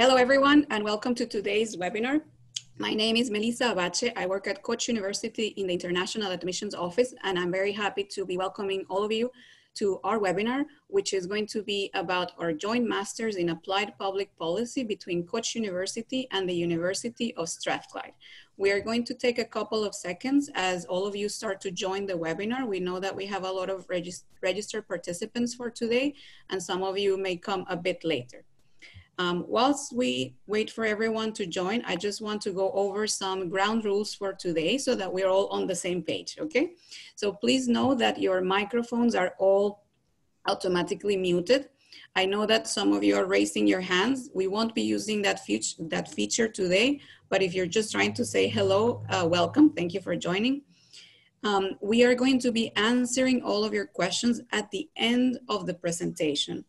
Hello, everyone, and welcome to today's webinar. My name is Melissa Abache. I work at Koç University in the International Admissions Office, and I'm very happy to be welcoming all of you to our webinar, which is going to be about our joint masters in applied public policy between Koç University and the University of Strathclyde. We are going to take a couple of seconds as all of you start to join the webinar. We know that we have a lot of regist registered participants for today, and some of you may come a bit later. Um, whilst we wait for everyone to join, I just want to go over some ground rules for today so that we're all on the same page, okay? So please know that your microphones are all automatically muted. I know that some of you are raising your hands. We won't be using that, feature, that feature today, but if you're just trying to say hello, uh, welcome. Thank you for joining. Um, we are going to be answering all of your questions at the end of the presentation.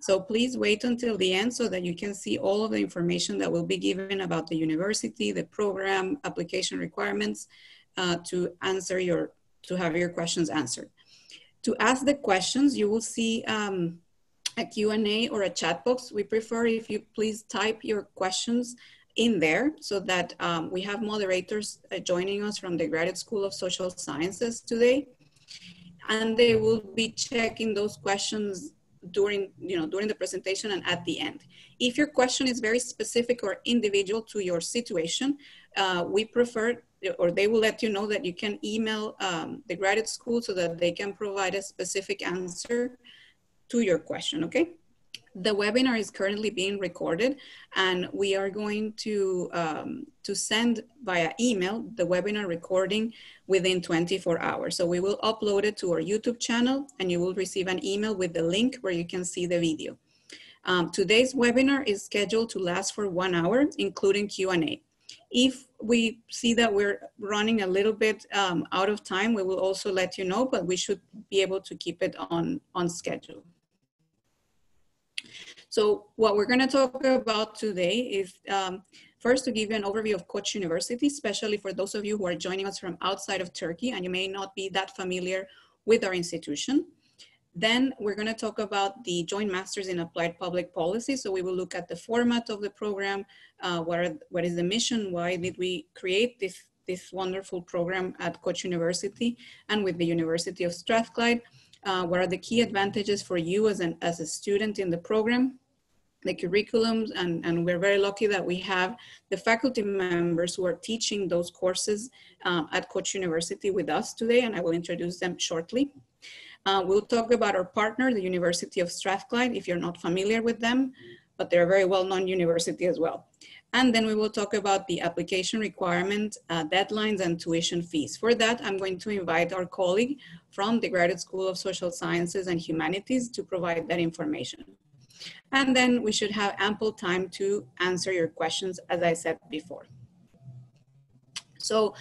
So please wait until the end so that you can see all of the information that will be given about the university, the program, application requirements uh, to answer your, to have your questions answered. To ask the questions, you will see um, a Q&A or a chat box. We prefer if you please type your questions in there so that um, we have moderators uh, joining us from the Graduate School of Social Sciences today. And they will be checking those questions during you know during the presentation and at the end. If your question is very specific or individual to your situation uh, we prefer or they will let you know that you can email um, the graduate school so that they can provide a specific answer to your question okay the webinar is currently being recorded and we are going to, um, to send via email the webinar recording within 24 hours. So we will upload it to our YouTube channel and you will receive an email with the link where you can see the video. Um, today's webinar is scheduled to last for one hour, including Q&A. If we see that we're running a little bit um, out of time, we will also let you know, but we should be able to keep it on, on schedule. So what we're going to talk about today is um, first to give you an overview of Koç University, especially for those of you who are joining us from outside of Turkey and you may not be that familiar with our institution. Then we're going to talk about the Joint Masters in Applied Public Policy. So we will look at the format of the program, uh, what, are, what is the mission, why did we create this, this wonderful program at Koç University and with the University of Strathclyde. Uh, what are the key advantages for you as, an, as a student in the program? the curriculums and, and we're very lucky that we have the faculty members who are teaching those courses uh, at Koç University with us today and I will introduce them shortly. Uh, we'll talk about our partner, the University of Strathclyde, if you're not familiar with them, but they're a very well-known university as well. And then we will talk about the application requirement, uh, deadlines, and tuition fees. For that, I'm going to invite our colleague from the Graduate School of Social Sciences and Humanities to provide that information. And then we should have ample time to answer your questions, as I said before. So,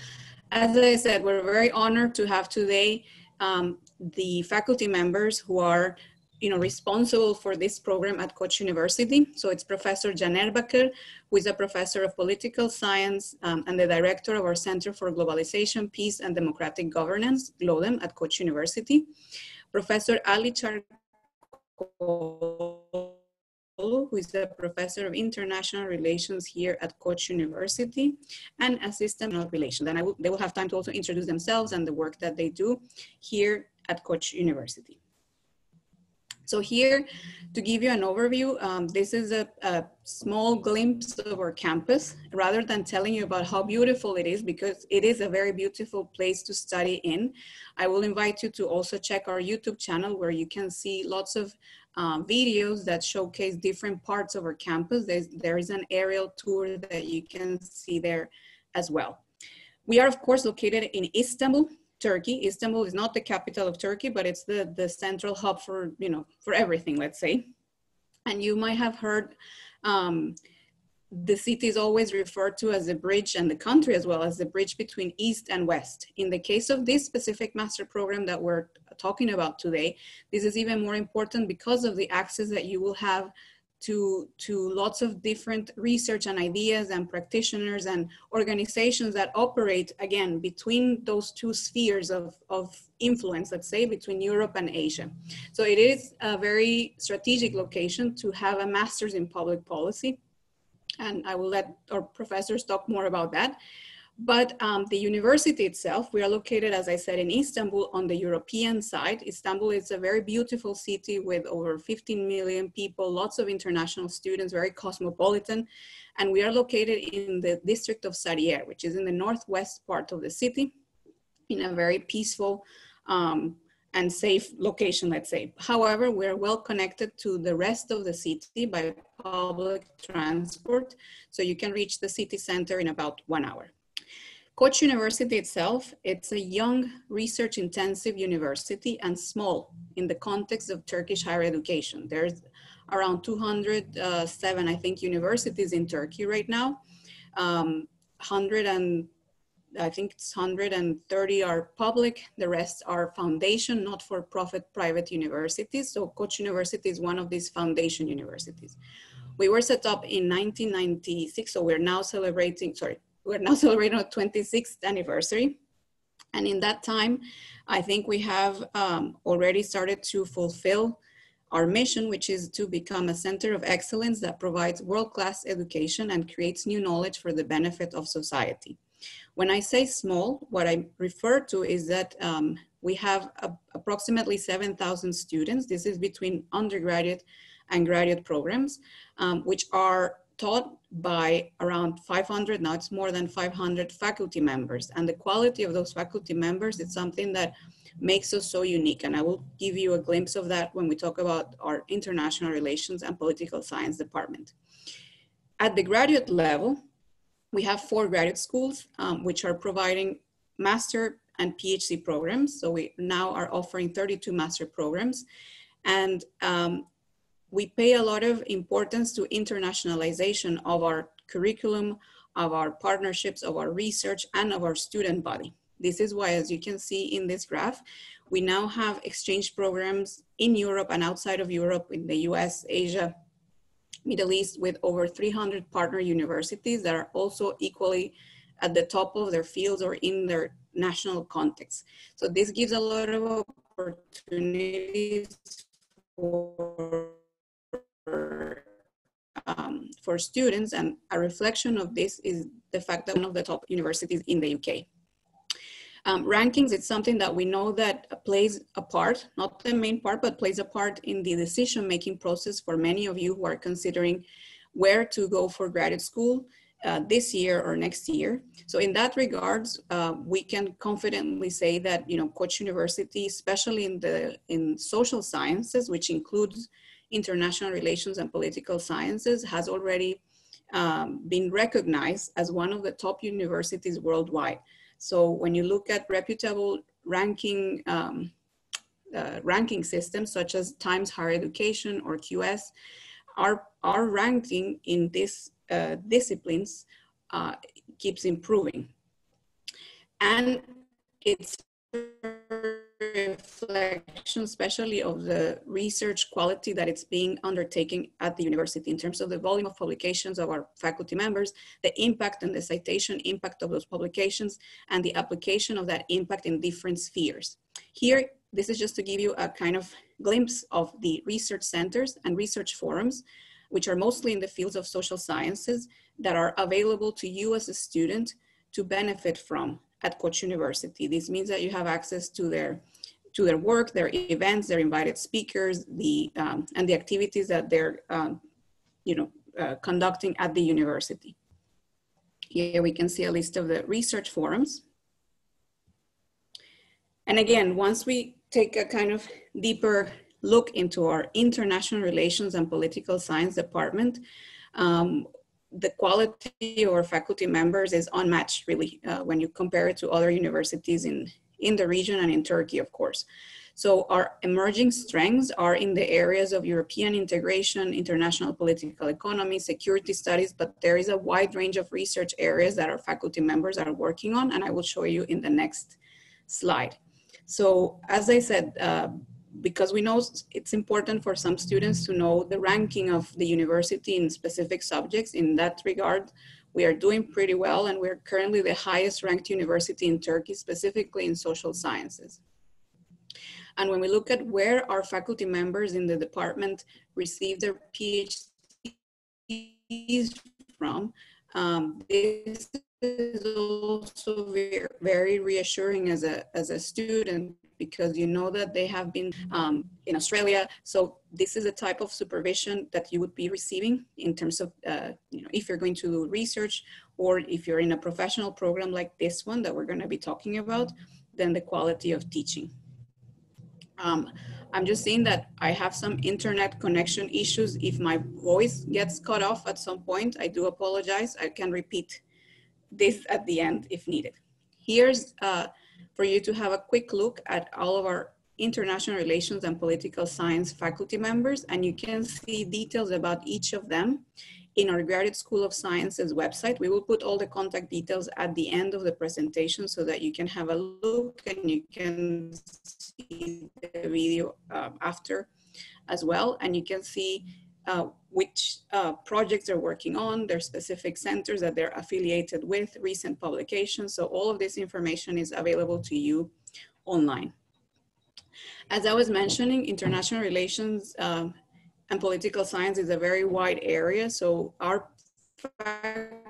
as I said, we're very honored to have today um, the faculty members who are you know, responsible for this program at Koç University. So it's Professor Caner Bakır, who is a professor of political science um, and the director of our Center for Globalization, Peace and Democratic Governance, GLODEM, at Koç University. Professor Ali Çarkoğlu, who is a professor of international relations here at Koç University and assistant of relations. And will, they will have time to also introduce themselves and the work that they do here at Koç University. So here, to give you an overview, um, this is a, a, small glimpse of our campus, rather than telling you about how beautiful it is, because it is a very beautiful place to study in. I will invite you to also check our YouTube channel where you can see lots of um, videos that showcase different parts of our campus. There's, there is an aerial tour that you can see there as well. We are of course located in Istanbul, Turkey. Istanbul is not the capital of Turkey, but it's the, the central hub for, you know, for everything, let's say. And you might have heard um, the city is always referred to as a bridge and the country as well as the bridge between East and West. In the case of this specific master program that we're talking about today, this is even more important because of the access that you will have to, to lots of different research and ideas and practitioners and organizations that operate, again, between those two spheres of, of influence, let's say, between Europe and Asia. So it is a very strategic location to have a master's in public policy. and I will let our professors talk more about that. But um, the university itself, we are located, as I said, in Istanbul on the European side. Istanbul is a very beautiful city with over 15 million people, lots of international students, very cosmopolitan. And we are located in the district of Sarıyer, which is in the northwest part of the city, in a very peaceful um, and safe location, let's say. However, we're well connected to the rest of the city by public transport. So you can reach the city center in about one hour. Koç University itself, it's a young research intensive university and small in the context of Turkish higher education. There's around 207, I think, universities in Turkey right now. Um, 100 and I think it's 130 are public, the rest are foundation, not for profit private universities. So Koç University is one of these foundation universities. We were set up in 1996, so we're now celebrating, sorry, we're now celebrating our 26th anniversary. And in that time, I think we have um, already started to fulfill our mission, which is to become a center of excellence that provides world-class education and creates new knowledge for the benefit of society. When I say small, what I refer to is that um, we have a, approximately 7,000 students. This is between undergraduate and graduate programs, um, which are taught by around 500, now it's more than 500 faculty members. And the quality of those faculty members is something that makes us so unique. And I will give you a glimpse of that when we talk about our international relations and political science department. At the graduate level, we have four graduate schools, um, which are providing master and PhD programs. So we now are offering 32 master programs. And um, we pay a lot of importance to internationalization of our curriculum, of our partnerships, of our research, and of our student body. This is why, as you can see in this graph, we now have exchange programs in Europe and outside of Europe, in the US, Asia, Middle East, with over 300 partner universities that are also equally at the top of their fields or in their national context. So this gives a lot of opportunities for um, for students and a reflection of this is the fact that one of the top universities in the UK. Um, rankings, it's something that we know that plays a part, not the main part, but plays a part in the decision-making process for many of you who are considering where to go for graduate school uh, this year or next year. So in that regards, uh, we can confidently say that, you know, Koç University, especially in the in social sciences, which includes international relations and political sciences has already um, been recognized as one of the top universities worldwide. So when you look at reputable ranking um, uh, ranking systems such as Times Higher Education or QS, our, our ranking in these uh, disciplines uh, keeps improving. And it's reflection, especially of the research quality that it's being undertaken at the university in terms of the volume of publications of our faculty members, the impact and the citation impact of those publications, and the application of that impact in different spheres. Here, this is just to give you a kind of glimpse of the research centers and research forums, which are mostly in the fields of social sciences that are available to you as a student to benefit from at Koç University. This means that you have access to their to their work, their events, their invited speakers, the um, and the activities that they're um, you know uh, conducting at the university. Here we can see a list of the research forums. And again, once we take a kind of deeper look into our international relations and political science department, um, the quality of our faculty members is unmatched really uh, when you compare it to other universities in, in the region and in Turkey, of course. So our emerging strengths are in the areas of European integration, international political economy, security studies, but there is a wide range of research areas that our faculty members are working on, and I will show you in the next slide. So as I said, uh, because we know it's important for some students to know the ranking of the university in specific subjects. In that regard, we are doing pretty well and we're currently the highest ranked university in Turkey, specifically in social sciences. And when we look at where our faculty members in the department receive their PhDs from. Um, this is also very, very reassuring as a, as a student because you know that they have been um, in Australia. So this is a type of supervision that you would be receiving in terms of, uh, you know, if you're going to do research or if you're in a professional program like this one that we're going to be talking about, then the quality of teaching. Um, I'm just saying that I have some internet connection issues. If my voice gets cut off at some point, I do apologize. I can repeat this at the end if needed. Here's uh, for you to have a quick look at all of our international relations and political science faculty members, and you can see details about each of them in our Graduate School of Sciences website. We will put all the contact details at the end of the presentation so that you can have a look and you can see the video uh, after as well. And you can see uh, which uh, projects they're working on, their specific centers that they're affiliated with, recent publications. So all of this information is available to you online. As I was mentioning, international relations um, and political science is a very wide area. So our faculty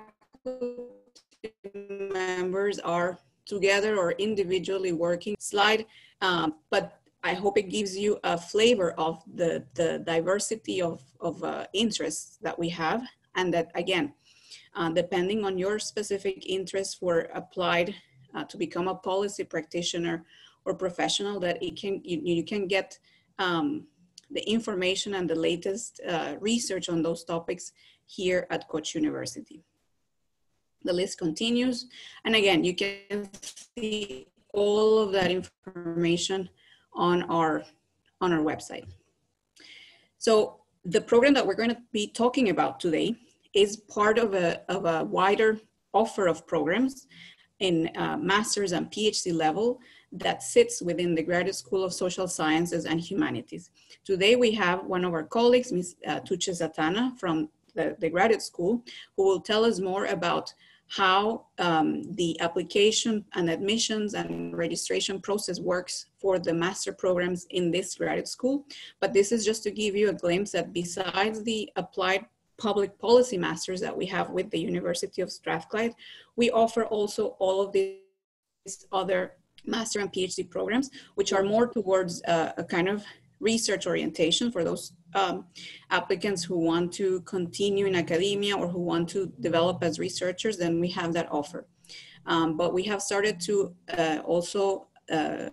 members are together or individually working slide, um, but I hope it gives you a flavor of the, the diversity of, of uh, interests that we have. And that again, uh, depending on your specific interests for applied uh, to become a policy practitioner or professional, that it can you, you can get um, the information and the latest uh, research on those topics here at Koç University. The list continues. And again, you can see all of that information on our, on our website. So the program that we're going to be talking about today is part of a, of a wider offer of programs in uh, master's and PhD level that sits within the Graduate School of Social Sciences and Humanities. Today we have one of our colleagues, Ms. Uh, Tuche Zatana from the, the graduate school, who will tell us more about how um, the application and admissions and registration process works for the master programs in this graduate school. But this is just to give you a glimpse that besides the applied public policy masters that we have with the University of Strathclyde, we offer also all of these other master and PhD programs, which are more towards uh, a kind of research orientation for those um, applicants who want to continue in academia or who want to develop as researchers, then we have that offer. Um, but we have started to uh, also uh,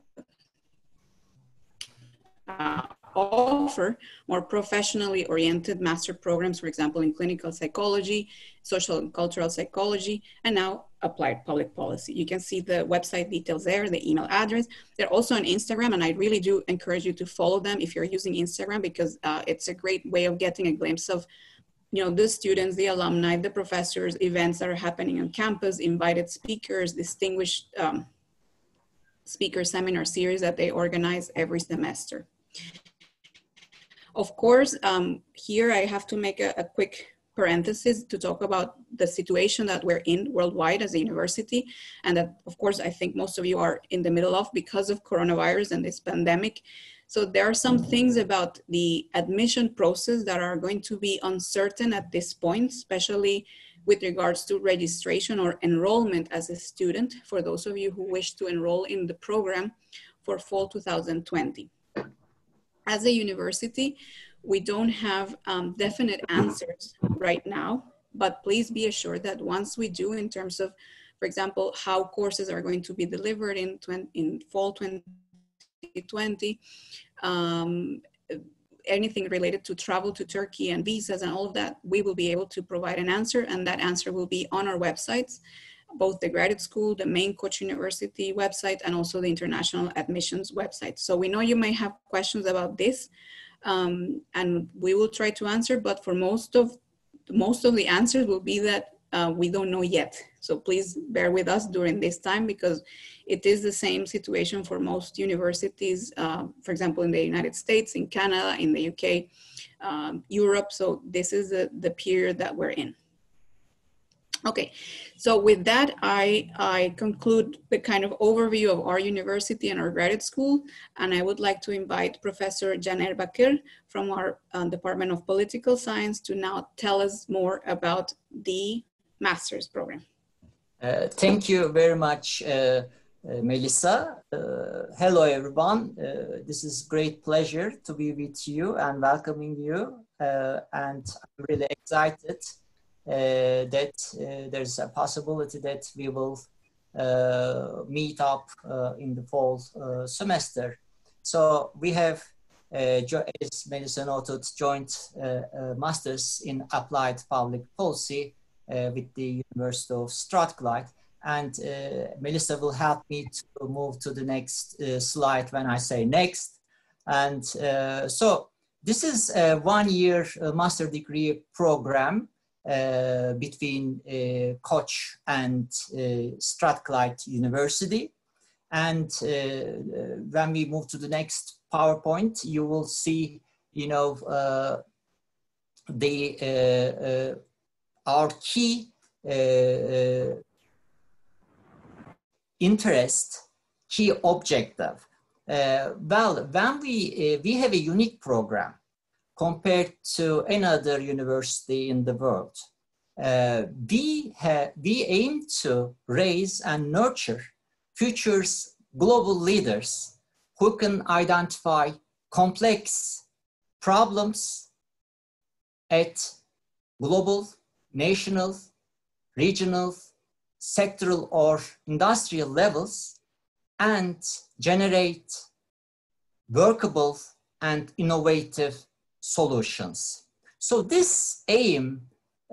uh, offer more professionally oriented master programs, for example, in clinical psychology, social and cultural psychology, and now applied public policy. You can see the website details there, the email address. They're also on Instagram, and I really do encourage you to follow them if you're using Instagram because uh, it's a great way of getting a glimpse of you know, the students, the alumni, the professors, events that are happening on campus, invited speakers, distinguished um, speaker seminar series that they organize every semester. Of course, um, here I have to make a, a quick parenthesis to talk about the situation that we're in worldwide as a university and that of course i think most of you are in the middle of because of coronavirus and this pandemic. So there are some things about the admission process that are going to be uncertain at this point especially with regards to registration or enrollment as a student for those of you who wish to enroll in the program for fall 2020 as a university we don't have um, definite answers right now, but please be assured that once we do in terms of, for example, how courses are going to be delivered in, 20, in fall 2020, um, anything related to travel to Turkey and visas and all of that, we will be able to provide an answer and that answer will be on our websites, both the graduate school, the main Koç University website, and also the international admissions website. So we know you may have questions about this, um, and we will try to answer. But for most of most of the answers will be that uh, we don't know yet. So please bear with us during this time because it is the same situation for most universities. Uh, for example, in the United States, in Canada, in the UK, um, Europe. So this is the, the period that we're in. Okay, so with that, I, I conclude the kind of overview of our university and our graduate school, and I would like to invite Professor Caner Bakır from our um, Department of Political Science to now tell us more about the master's program. Uh, thank you very much, uh, uh, Melissa. Uh, hello, everyone. Uh, this is great pleasure to be with you and welcoming you, uh, and I'm really excited uh, that uh, there's a possibility that we will uh, meet up in the fall semester. So we have, as Melissa noted, joint masters in applied public policy with the University of Strathclyde. And uh, Melissa will help me to move to the next uh, slide when I say next. And uh, so this is a one-year master degree program uh, between uh, Koç and uh, Strathclyde University. And when we move to the next PowerPoint, you will see, you know, the our key interest, key objective. Uh, well, when we, uh, we have a unique program compared to another university in the world. Uh, we, we aim to raise and nurture future's global leaders who can identify complex problems at global, national, regional, sectoral, or industrial levels and generate workable and innovative solutions. So this aim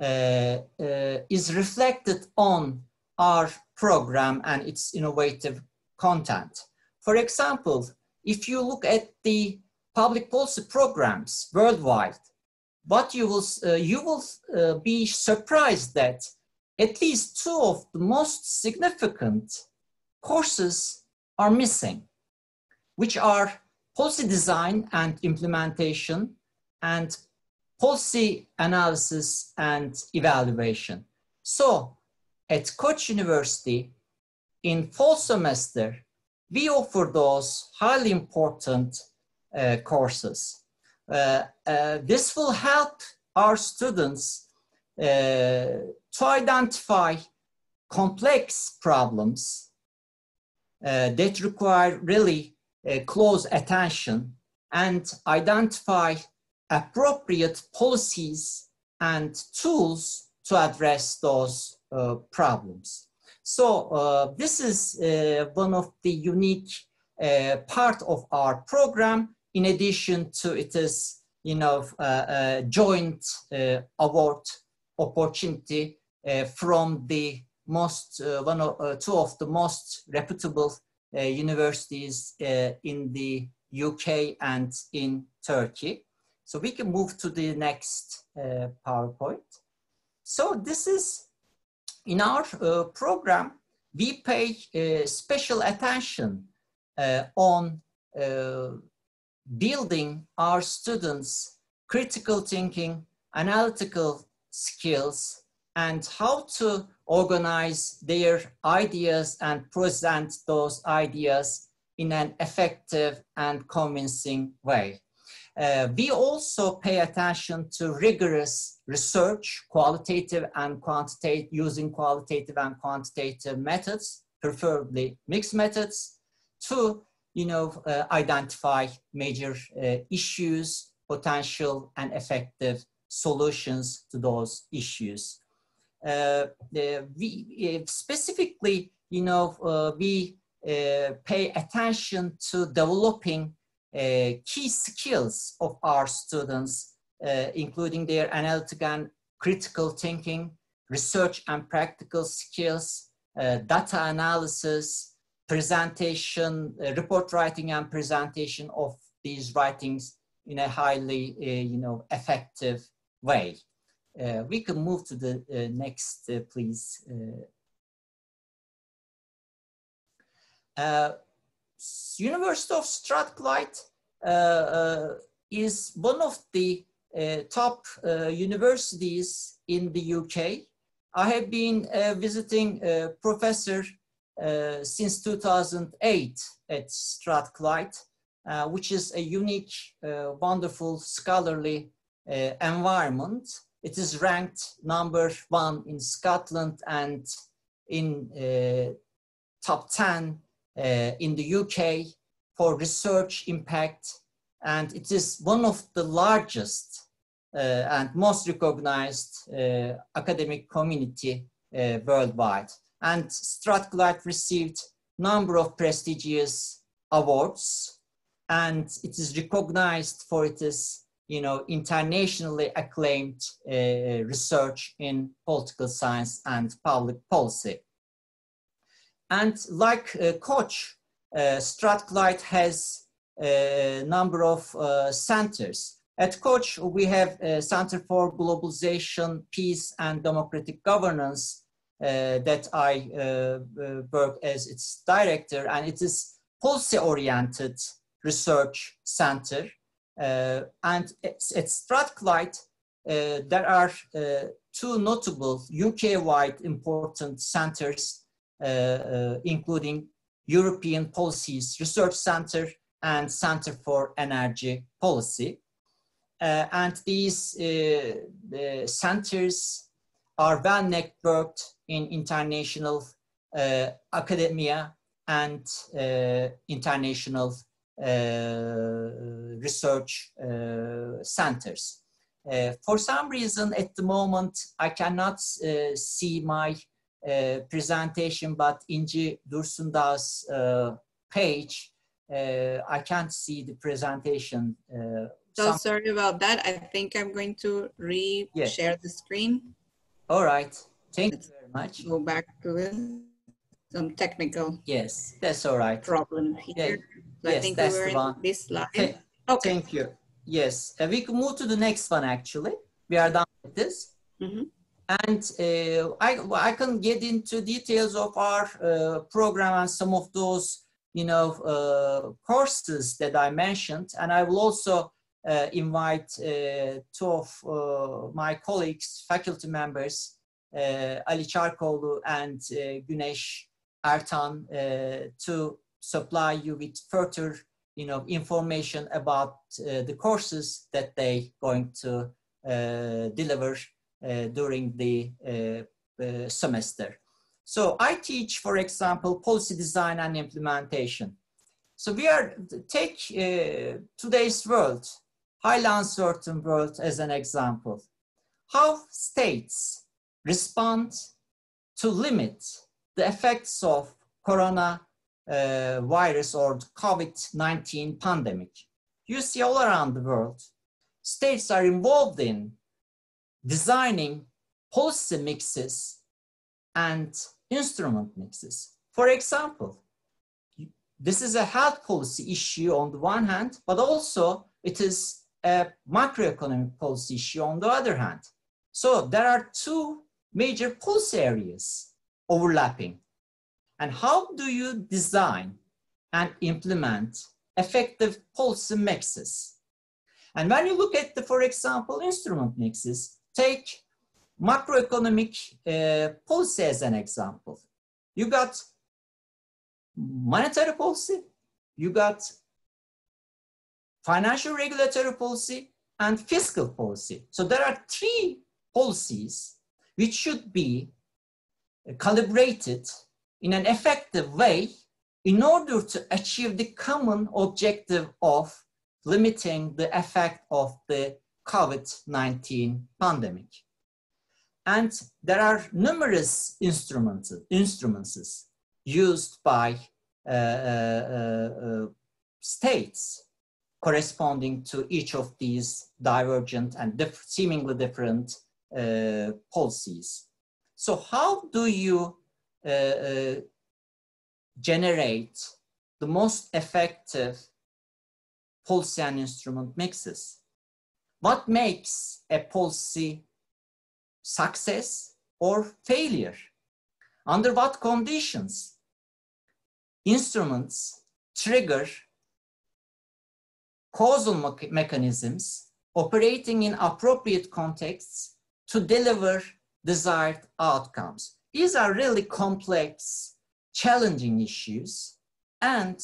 uh, uh, is reflected on our program and its innovative content. For example, if you look at the public policy programs worldwide, what you will, uh, you will uh, be surprised that at least two of the most significant courses are missing, which are policy design and implementation and policy analysis and evaluation. So at Koç University, in fall semester, we offer those highly important uh, courses. Uh, uh, this will help our students uh, to identify complex problems uh, that require really uh, close attention and identify appropriate policies and tools to address those uh, problems. So uh, this is uh, one of the unique uh, part of our program. In addition to it is, you know, uh, a joint uh, award opportunity from the most, one of, two of the most reputable universities in the UK and in Turkey. So we can move to the next uh, PowerPoint. So this is, in our uh, program, we pay uh, special attention uh, on uh, building our students' critical thinking, analytical skills, and how to organize their ideas and present those ideas in an effective and convincing way. Uh, we also pay attention to rigorous research, qualitative and quantitative, using qualitative and quantitative methods, preferably mixed methods, to you know, uh, identify major uh, issues, potential and effective solutions to those issues. Uh, we uh, specifically, you know, uh, we pay attention to developing uh, key skills of our students, uh, including their analytical and critical thinking, research and practical skills, uh, data analysis, presentation, report writing and presentation of these writings in a highly, you know, effective way. Uh, we can move to the uh, next, uh, please. University of Strathclyde uh, uh, is one of the uh, top universities in the UK I have been visiting professor since 2008 at Strathclyde, uh, which is a unique, uh, wonderful, scholarly uh, environment. It is ranked number one in Scotland and in top 10 in the UK for research impact. And it is one of the largest uh, and most recognized uh, academic community uh, worldwide. And Strathclyde received number of prestigious awards and it is recognized for its you know internationally acclaimed uh, research in political science and public policy and like uh, Koç uh, strathclyde has a number of centers at Koç, we have a Center for Globalization, Peace and Democratic Governance uh, that I uh, uh, work as its director, and it is policy-oriented research center. Uh, and at Strathclyde, uh, there are uh, two notable UK-wide important centers, including European Policies Research Center and Center for Energy Policy. Uh, and these uh, centers are well networked in international uh, academia and international research centers. Uh, for some reason, at the moment, I cannot uh, see my uh, presentation, but Inci Dursunda's page, I can't see the presentation so some... sorry about that. I think I'm going to re-share the screen. All right. Thank Let's you very much. Go back to it. Some technical. Yes, that's all right. Problem here. Yeah. So yes, I think that's we were the one. this slide. Okay. okay. Thank you. Yes, uh, we can move to the next one actually. We are done with this. Mm -hmm. And uh, I, I can get into details of our uh, program and some of those, you know, uh, courses that I mentioned. And I will also uh, invite uh, two of uh, my colleagues, faculty members, Ali Çarkoğlu and Güneş Ertan, to supply you with further you know, information about the courses that they going to deliver during the semester. So I teach, for example, policy design and implementation. So we are, take uh, today's world, highly uncertain world as an example. How states respond to limit the effects of corona uh, virus or COVID-19 pandemic. You see all around the world, states are involved in designing policy mixes and instrument mixes. For example, this is a health policy issue on the one hand, but also it is a macroeconomic policy issue on the other hand. So there are two major policy areas overlapping. And how do you design and implement effective policy mixes? And when you look at the, for example, instrument mixes, take macroeconomic uh, policy as an example. You got monetary policy, you got financial regulatory policy, and fiscal policy. So there are three policies which should be calibrated in an effective way in order to achieve the common objective of limiting the effect of the COVID-19 pandemic. And there are numerous instruments, instruments used by uh, uh, uh, states corresponding to each of these divergent and diff seemingly different uh, policies. So how do you uh, uh, generate the most effective policy and instrument mixes? What makes a policy success or failure? Under what conditions? Instruments trigger causal mechanisms operating in appropriate contexts to deliver desired outcomes. These are really complex, challenging issues, and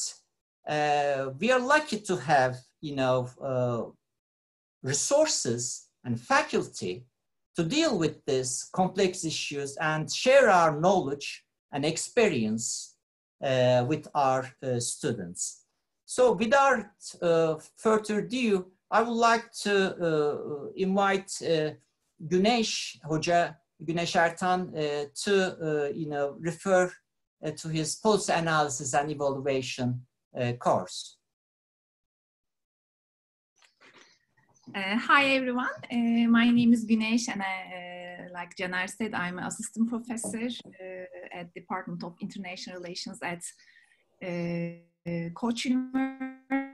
uh, we are lucky to have, you know, uh, resources and faculty to deal with these complex issues and share our knowledge and experience uh, with our uh, students. So without uh, further ado, I would like to uh, invite uh, Güneş Hoca, Güneş Ertan uh, to, you know, refer to his policy analysis and evaluation course. Uh, hi everyone, uh, my name is Güneş and I, uh, like Caner said, I'm an assistant professor uh, at Department of International Relations at uh, Koç University.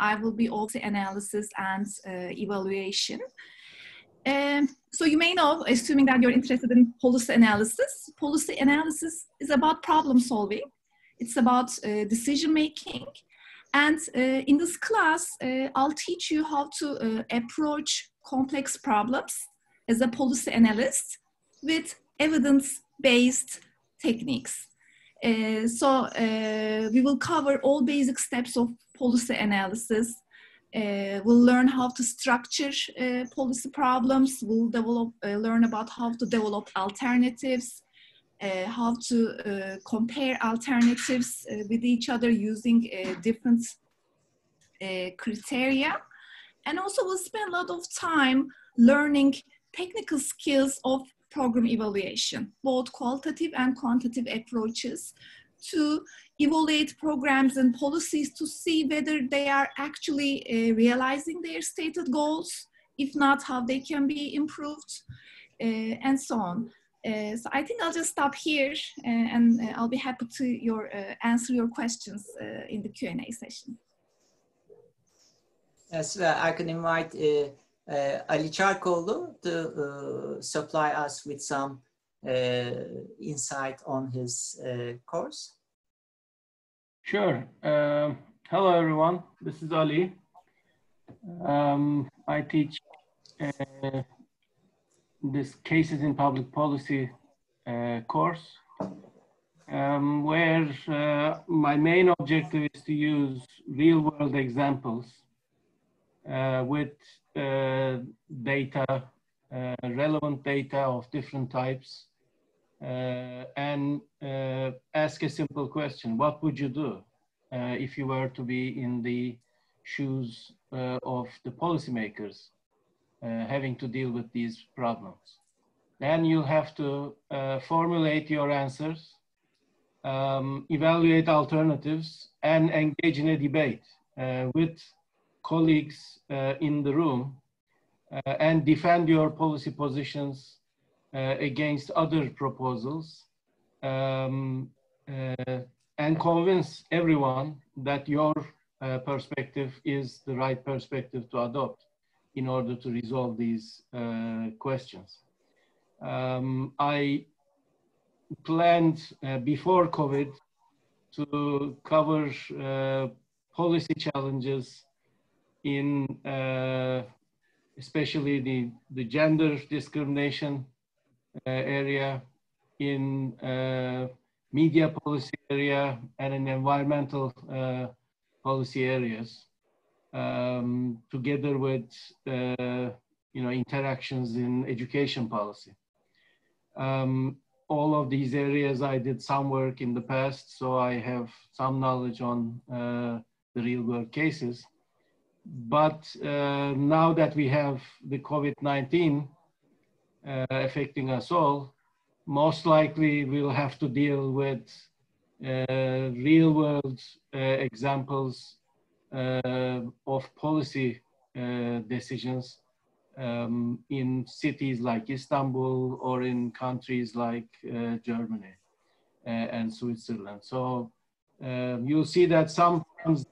I will be also analysis and uh, evaluation. Um, so you may know, assuming that you're interested in policy analysis, policy analysis is about problem solving. It's about decision making and uh, in this class, uh, I'll teach you how to uh, approach complex problems as a policy analyst with evidence-based techniques. Uh, so uh, we will cover all basic steps of policy analysis. Uh, we'll learn how to structure policy problems. We'll develop, learn about how to develop alternatives, how to uh, compare alternatives uh, with each other using different criteria. And also we'll spend a lot of time learning technical skills of program evaluation, both qualitative and quantitative approaches to evaluate programs and policies to see whether they are actually uh, realizing their stated goals, if not, how they can be improved, uh, and so on. Uh, so I think I'll just stop here uh, and uh, I'll be happy to your, uh, answer your questions uh, in the Q&A session. Yes, I can invite Ali Çarkoğlu to supply us with some insight on his course. Sure. hello, everyone. This is Ali. Um, I teach this cases in public policy uh, course, um, where uh, my main objective is to use real world examples uh, with uh, data, uh, relevant data of different types, uh, and ask a simple question. What would you do if you were to be in the shoes of the policymakers? Uh, having to deal with these problems. Then you have to uh, formulate your answers, um, evaluate alternatives, and engage in a debate uh, with colleagues in the room and defend your policy positions against other proposals. Um, and convince everyone that your uh, perspective is the right perspective to adopt in order to resolve these uh, questions. Um, I planned uh, before COVID to cover uh, policy challenges in uh, especially the, the gender discrimination uh, area, in uh, media policy area, and in environmental policy areas um, together with uh, you know interactions in education policy. Um, all of these areas I did some work in the past, so I have some knowledge on uh, the real world cases. But uh, now that we have the COVID-19 uh, affecting us all, most likely we'll have to deal with uh, real world uh, examples of policy uh, decisions um, in cities like Istanbul or in countries like uh, Germany and Switzerland. So um, you'll see that sometimes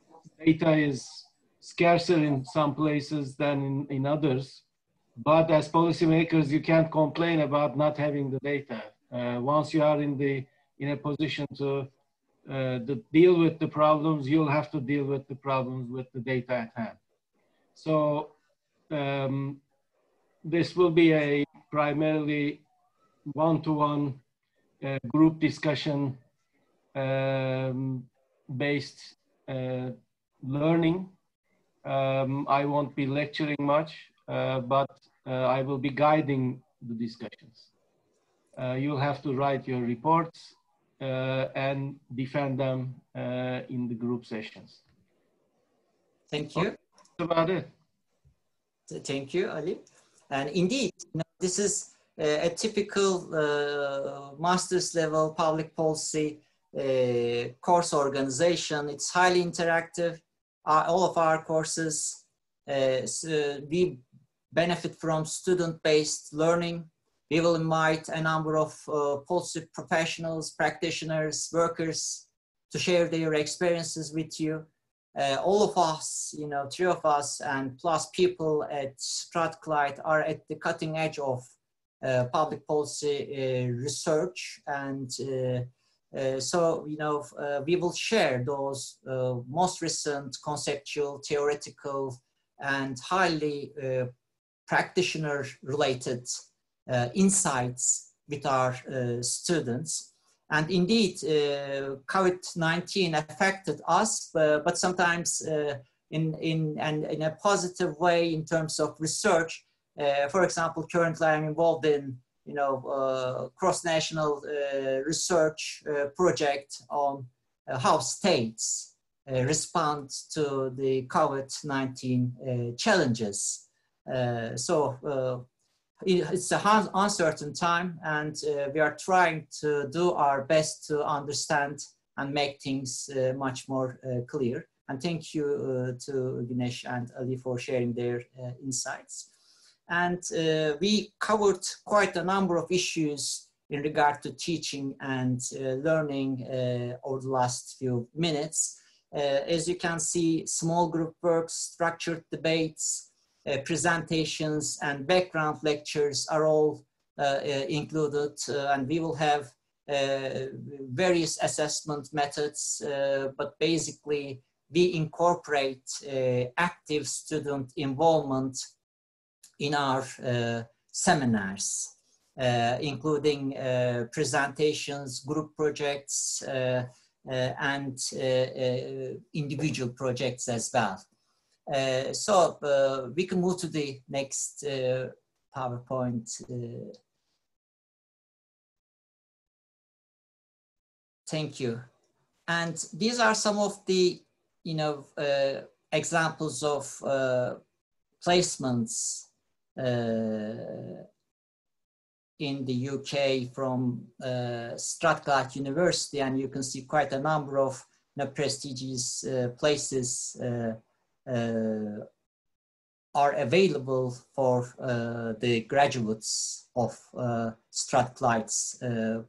data is scarcer in some places than in, in others. But as policymakers, you can't complain about not having the data. Uh, once you are in the in a position to uh, the deal with the problems, you'll have to deal with the problems with the data at hand. So um, this will be a primarily one-to-one uh, group discussion um, based uh, learning. Um, I won't be lecturing much, uh, but uh, I will be guiding the discussions. Uh, you'll have to write your reports and defend them in the group sessions. Thank you. That's about it. Thank you, Ali. And indeed, you know, this is a typical uh, master's level public policy uh, course organization. It's highly interactive. Uh, all of our courses, so we benefit from student-based learning. We will invite a number of policy professionals, practitioners, workers to share their experiences with you. Uh, all of us, you know, three of us and plus people at Strathclyde are at the cutting edge of uh, public policy uh, research. And uh, so, you know, we will share those most recent conceptual, theoretical, and highly practitioner related insights with our students. And indeed, uh, COVID-19 affected us, uh, but sometimes uh, in, in, and in a positive way in terms of research, uh, for example, currently I'm involved in you know uh, cross-national uh, research project on how states respond to the COVID-19 challenges. so it's an uncertain time and uh, we are trying to do our best to understand and make things uh, much more uh, clear. And thank you to Güneş and Ali for sharing their insights. And uh, we covered quite a number of issues in regard to teaching and uh, learning uh, over the last few minutes. Uh, as you can see, small group works, structured debates, uh, presentations, and background lectures are all uh, included. and we will have various assessment methods, but basically we incorporate active student involvement in our uh, seminars, uh, including uh, presentations, group projects, and individual projects as well. So we can move to the next PowerPoint. Thank you. And these are some of the, you know, uh, examples of uh, placements uh, in the UK from uh, Strathclyde University, and you can see quite a number of you know, prestigious uh, places are available for uh, the graduates of uh, Strathclyde's uh,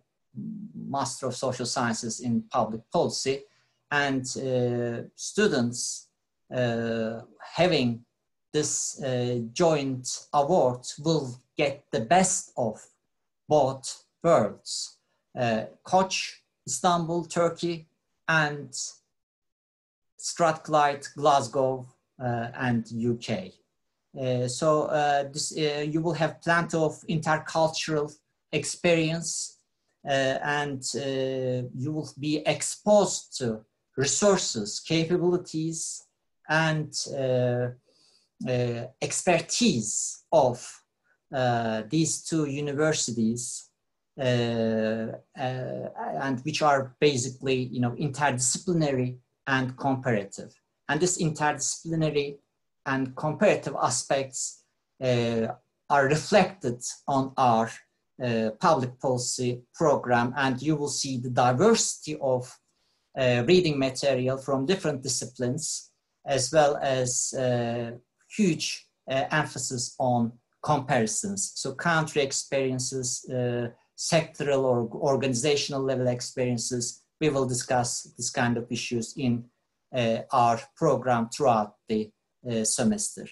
Master of Social Sciences in Public Policy and students having this uh, joint award will get the best of both worlds. Uh, Koç, Istanbul, Turkey, and Strathclyde, Glasgow, uh, and UK. Uh, so uh, this, you will have plenty of intercultural experience and you will be exposed to resources, capabilities, and uh, expertise of uh, these two universities uh, and which are basically you know interdisciplinary and comparative and this interdisciplinary and comparative aspects are reflected on our uh, public policy program and you will see the diversity of uh, reading material from different disciplines as well as uh, huge uh, emphasis on comparisons. So country experiences, uh, sectoral or organizational level experiences, we will discuss this kind of issues in uh, our program throughout the uh, semester.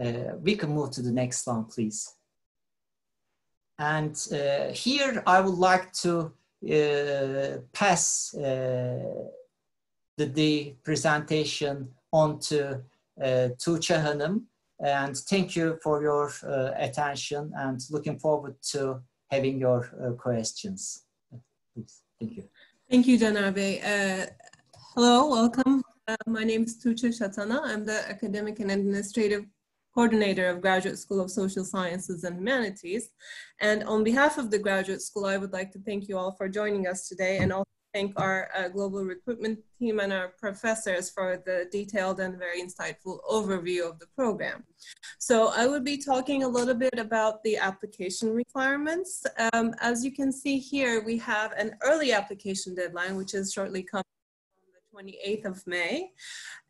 Uh, we can move to the next one, please. And here I would like to pass the, the presentation on to uh, Tuğçe Hanım. And thank you for your uh, attention and looking forward to having your uh, questions. Please, thank you. Thank you, Caner Bey. Uh, hello, welcome. Uh, my name is Tuğçe Shatana. I'm the Academic and Administrative Coordinator of Graduate School of Social Sciences and Humanities. And on behalf of the Graduate School, I would like to thank you all for joining us today and also thank our uh, global recruitment team and our professors for the detailed and very insightful overview of the program. So I will be talking a little bit about the application requirements. Um, as you can see here, we have an early application deadline, which is shortly coming 28th of May.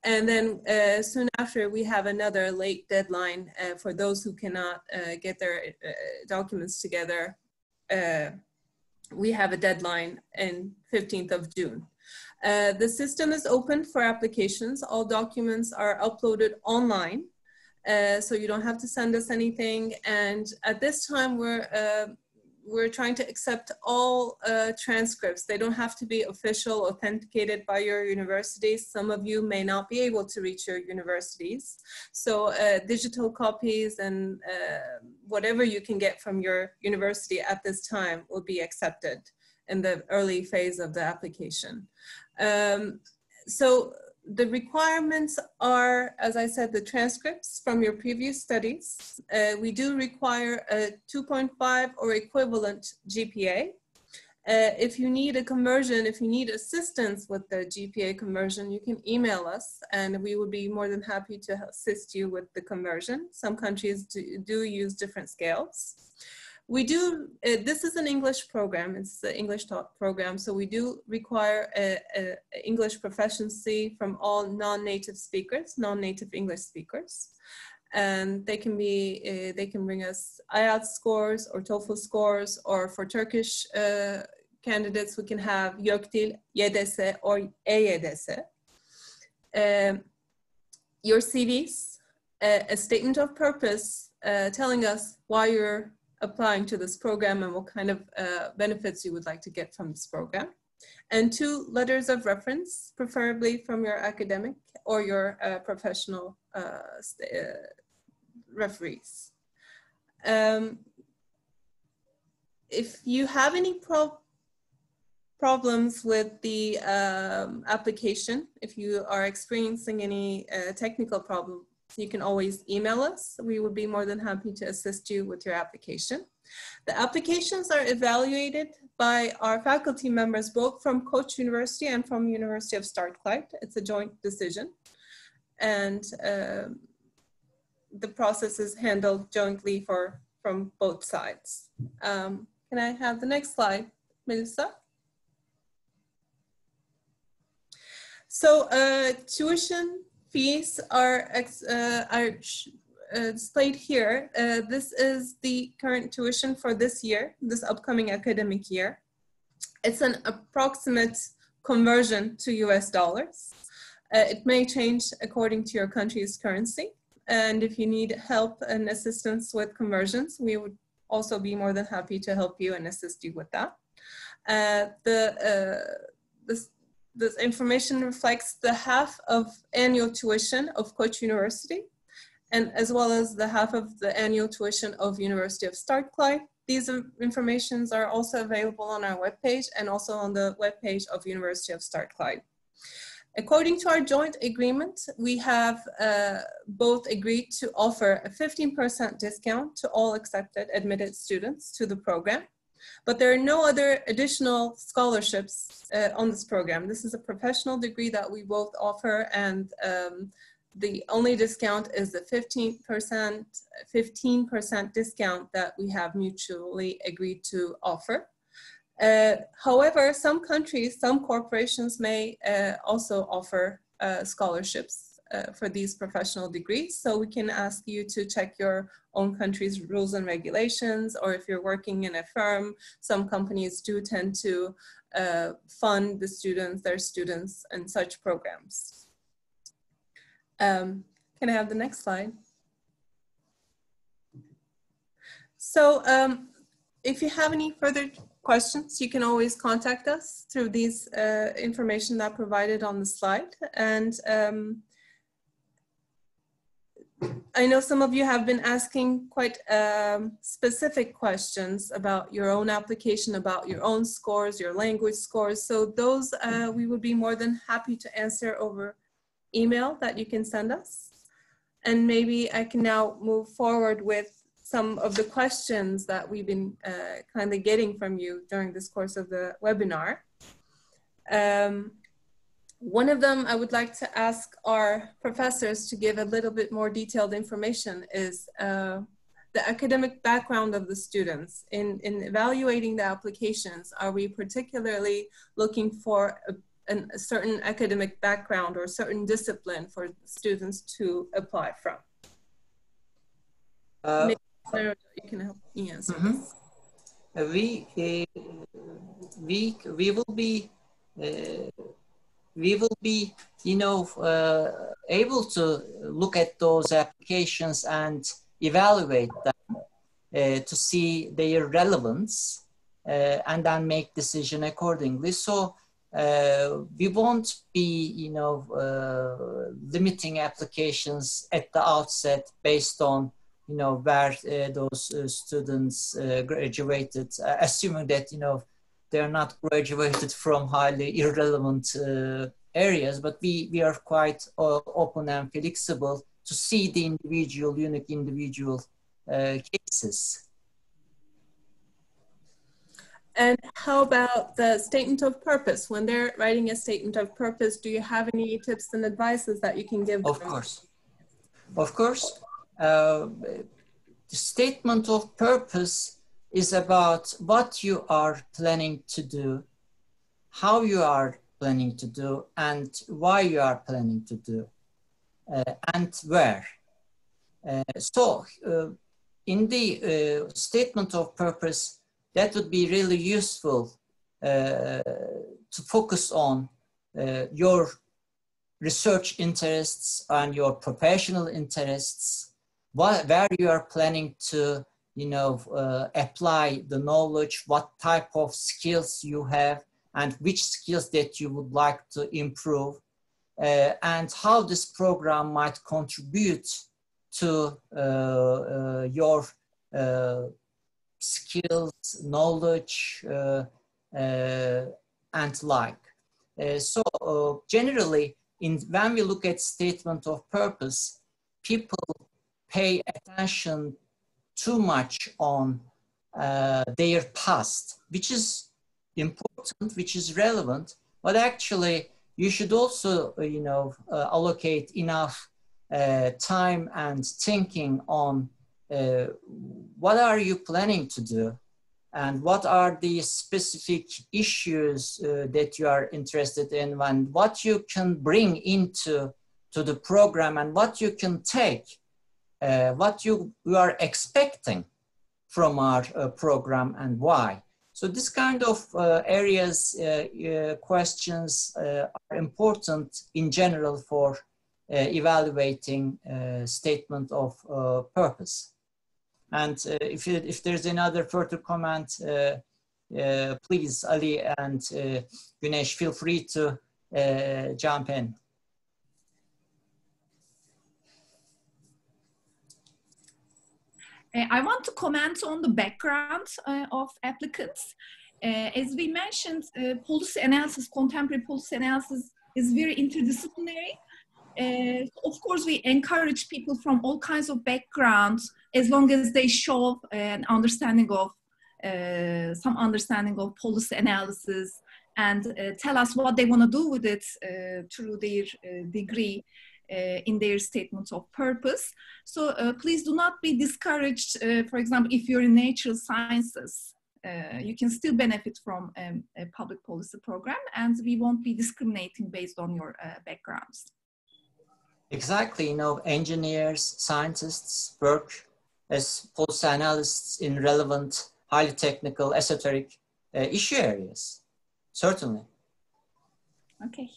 And then uh, soon after, we have another late deadline uh, for those who cannot uh, get their uh, documents together uh, we have a deadline in 15th of June. Uh, the system is open for applications. All documents are uploaded online, so you don't have to send us anything. And at this time, we're we're trying to accept all uh, transcripts. They don't have to be official, authenticated by your universities. Some of you may not be able to reach your universities. So uh, digital copies and uh, whatever you can get from your university at this time will be accepted in the early phase of the application. Um, so the requirements are, as I said, the transcripts from your previous studies. Uh, we do require a 2.5 or equivalent GPA. Uh, if you need a conversion, if you need assistance with the GPA conversion, you can email us and we would be more than happy to assist you with the conversion. Some countries do, do use different scales we do, uh, this is an English program, it's an English talk program, so we do require a, a English proficiency from all non-native speakers, non-native English speakers. And they can be, uh, they can bring us IELTS scores or TOEFL scores, or for Turkish uh, candidates, we can have YÖKDİL, YDS, or EYDS. Um, your CVs, a statement of purpose uh, telling us why you're applying to this program and what kind of uh, benefits you would like to get from this program. And two letters of reference, preferably from your academic or your uh, professional uh, uh referees. Um, if you have any pro problems with the um, application, if you are experiencing any uh, technical problem, you can always email us. We would be more than happy to assist you with your application. The applications are evaluated by our faculty members, both from Koç University and from University of Strathclyde. It's a joint decision. And uh, the process is handled jointly for from both sides. Um, can I have the next slide, Melissa? So uh, tuition fees are, uh, are uh, displayed here. Uh, this is the current tuition for this year, this upcoming academic year. It's an approximate conversion to US dollars. Uh, it may change according to your country's currency. And if you need help and assistance with conversions, we would also be more than happy to help you and assist you with that. Uh, the, uh, this, this information reflects the half of annual tuition of Koç University, and as well as the half of the annual tuition of University of Strathclyde. These informations are also available on our webpage and also on the webpage of University of Strathclyde. According to our joint agreement, we have uh, both agreed to offer a 15% discount to all accepted admitted students to the program. But there are no other additional scholarships uh, on this program. This is a professional degree that we both offer and um, the only discount is the 15%, 15% discount that we have mutually agreed to offer. Uh, however, some countries, some corporations may uh, also offer uh, scholarships uh, for these professional degrees. So we can ask you to check your own country's rules and regulations, or if you're working in a firm, some companies do tend to uh, fund the students, their students, and such programs. Um, can I have the next slide? So um, if you have any further questions, you can always contact us through these uh, information that provided on the slide. And um, I know some of you have been asking quite um, specific questions about your own application, about your own scores, your language scores. So those uh, we would be more than happy to answer over email that you can send us. And maybe I can now move forward with some of the questions that we've been uh, kindly getting from you during this course of the webinar. Um, one of them I would like to ask our professors to give a little bit more detailed information is uh, the academic background of the students. In, in evaluating the applications, are we particularly looking for a, an, a certain academic background or certain discipline for students to apply from? Uh, Maybe you can help me answer Mhm. this. we uh, we we will be uh, we will be you know uh, able to look at those applications and evaluate them uh, to see their relevance uh, and then make decision accordingly. So uh, we won't be you know uh, limiting applications at the outset based on you know where uh, those students graduated assuming that you know they're not graduated from highly irrelevant uh, areas but we we are quite uh, open and flexible to see the individual unique individual uh, cases And how about the statement of purpose? When they're writing a statement of purpose, do you have any tips and advices that you can give Of them? course. Of course. Uh, the statement of purpose is about what you are planning to do, how you are planning to do, and why you are planning to do, uh, and where. Uh, so, uh, in the uh, statement of purpose, that would be really useful uh, to focus on uh, your research interests and your professional interests, what, where you are planning to, you know, uh, apply the knowledge, what type of skills you have, and which skills that you would like to improve, uh, and how this program might contribute to uh, uh, your uh, skills, knowledge, uh, and like. So generally, in, when we look at statement of purpose, people pay attention too much on uh, their past, which is important, which is relevant, but actually you should also, uh, you know, uh, allocate enough uh, time and thinking on uh, what are you planning to do? And what are the specific issues uh, that you are interested in and what you can bring into to the program and what you can take uh, what you, you are expecting from our uh, program and why so this kind of uh, areas uh, uh, questions are important in general for evaluating statement of purpose and uh, if, you, if there's another further comment, uh, uh, please, Ali and Güneş, feel free to jump in. I want to comment on the background uh, of applicants. Uh, as we mentioned, policy analysis, contemporary policy analysis is very interdisciplinary. Uh, of course, we encourage people from all kinds of backgrounds as long as they show an understanding of uh, some understanding of policy analysis and uh, tell us what they want to do with it uh, through their uh, degree uh, in their statement of purpose. So please do not be discouraged. for example, if you're in natural sciences, you can still benefit from um, a public policy program and we won't be discriminating based on your backgrounds. Exactly, you know, engineers, scientists work as policy analysts in relevant, highly technical, esoteric uh, issue areas. Certainly. Okay.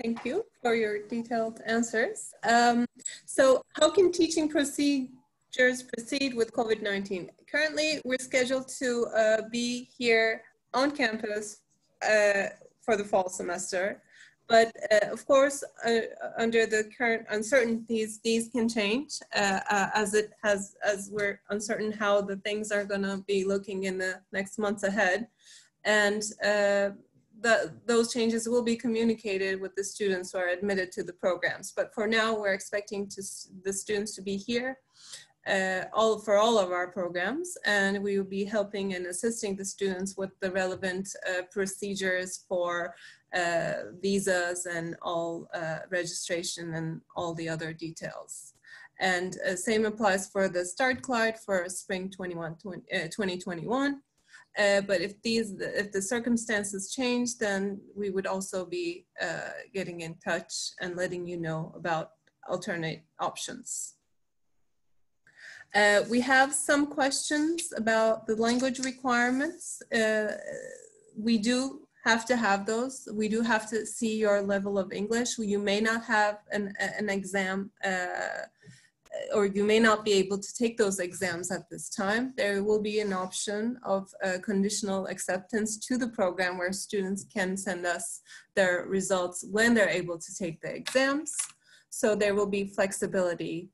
Thank you for your detailed answers. Um, so how can teaching procedures proceed with COVID-19? Currently, we're scheduled to uh, be here on campus uh, for the fall semester. but uh, of course, uh, under the current uncertainties, these can change uh, uh as it has, as we're uncertain how the things are going to be looking in the next months ahead. And the, those changes will be communicated with the students who are admitted to the programs. But for now, we're expecting to, the students to be here uh, all for all of our programs, and we will be helping and assisting the students with the relevant uh, procedures for uh, visas and all uh, registration and all the other details. And uh, same applies for the Strathclyde for spring 21, 20, 2021. Uh, but if these, if the circumstances change, then we would also be uh, getting in touch and letting you know about alternate options. Uh, we have some questions about the language requirements. Uh, we do have to have those. We do have to see your level of English. You may not have an, an exam uh, or you may not be able to take those exams at this time. There will be an option of conditional acceptance to the program where students can send us their results when they're able to take the exams. So there will be flexibility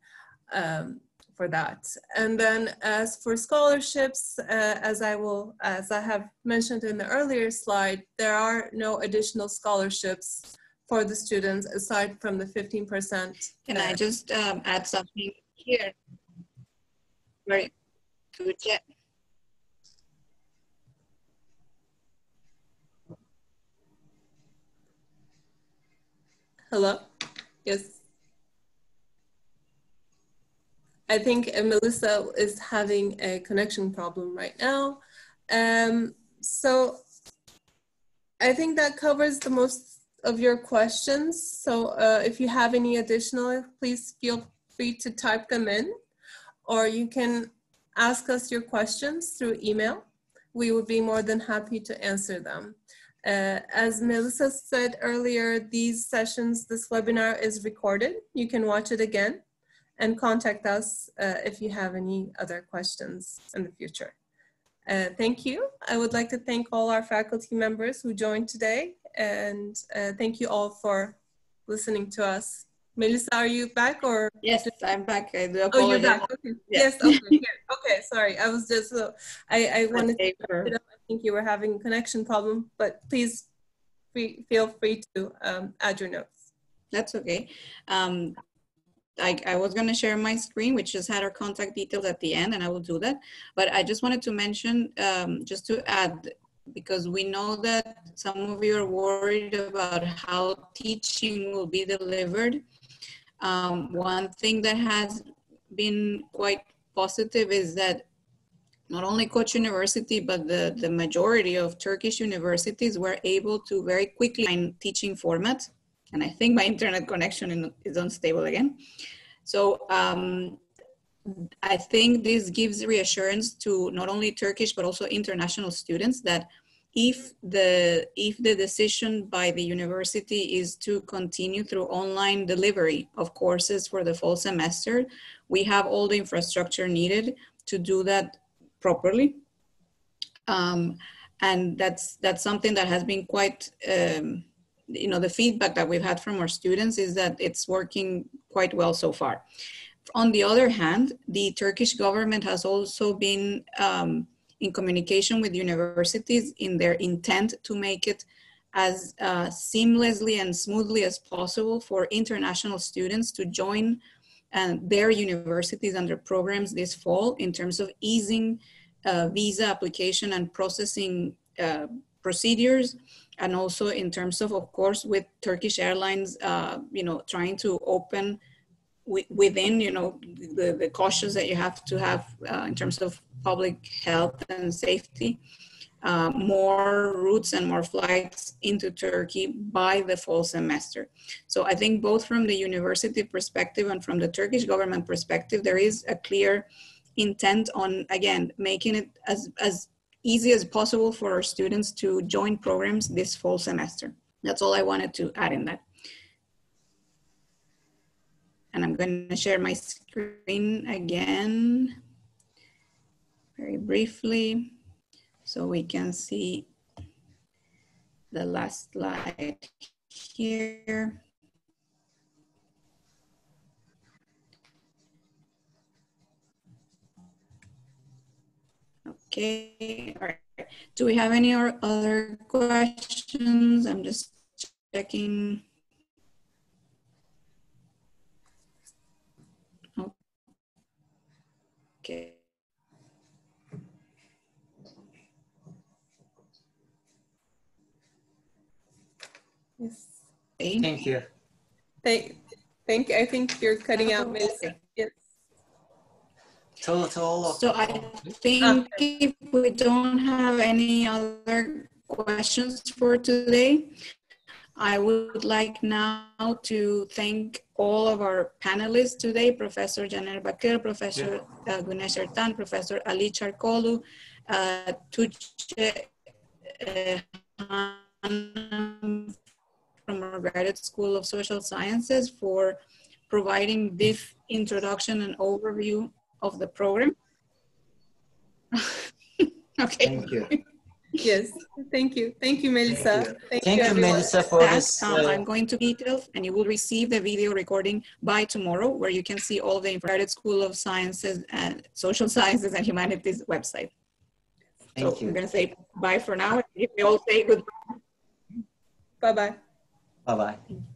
um, for that. And then as for scholarships, uh, as I will, as I have mentioned in the earlier slide, there are no additional scholarships for the students aside from the 15%. Can I just um, add something here? Very good. Yeah. Hello? Yes. I think Melissa is having a connection problem right now. Um, so I think that covers the most of your questions. So uh, if you have any additional, please feel free to type them in or you can ask us your questions through email. We would be more than happy to answer them. Uh, as Melissa said earlier, these sessions, this webinar is recorded. You can watch it again and contact us uh, if you have any other questions in the future. Uh, thank you. I would like to thank all our faculty members who joined today and uh, thank you all for listening to us. Melissa, are you back or? Yes, I'm back. I do apologize. Oh, you're back. Okay. Yes. yes okay. okay. Sorry. I was just, uh, I, I wanted to, I think you were having a connection problem, but please free, feel free to um, add your notes. That's okay. Um, I, I was going to share my screen, which just had our contact details at the end, and I will do that. But I just wanted to mention, um, just to add, because we know that some of you are worried about how teaching will be delivered. Um, one thing that has been quite positive is that not only Koç University, but the, the majority of Turkish universities were able to very quickly find teaching formats and I think my internet connection is unstable again. So um, I think this gives reassurance to not only Turkish but also international students that if the if the decision by the university is to continue through online delivery of courses for the fall semester, we have all the infrastructure needed to do that properly. Um, and that's that's something that has been quite um, you know, the feedback that we've had from our students is that it's working quite well so far. On the other hand, the Turkish government has also been um, in communication with universities in their intent to make it as uh, seamlessly and smoothly as possible for international students to join uh, their universities and their programs this fall in terms of easing uh, visa application and processing uh, procedures and also in terms of, of course, with Turkish Airlines, uh, you know, trying to open within, you know, the, the cautions that you have to have uh, in terms of public health and safety, uh, more routes and more flights into Turkey by the fall semester. So I think both from the university perspective and from the Turkish government perspective, there is a clear intent on, again, making it as, as easy as possible for our students to join programs this fall semester. That's all I wanted to add in that. And I'm going to share my screen again very briefly so we can see the last slide here. Okay, all right. Do we have any other questions? I'm just checking. Okay. Yes. Thank you. Thank, thank, I think you're cutting out, Melissa. Okay. Yes. To, to all So I think if we don't have any other questions for today, I would like now to thank all of our panelists today, Professor Caner Bakır, Professor uh, Güneş Ertan, Professor Ali Çarkoğlu, uh, Tuğçe uh, Han from our graduate school of social sciences for providing this introduction and overview of the program. okay. Thank you. Yes. Thank you. Thank you, Melissa. Thank, Thank you, everyone. Melissa, for that, this. um, uh, I'm going to details and you will receive the video recording by tomorrow where you can see all the Graduate School of Sciences and Social Sciences and Humanities website. Thank so you. we're going to say bye for now. If we all say goodbye. Bye-bye. Bye-bye.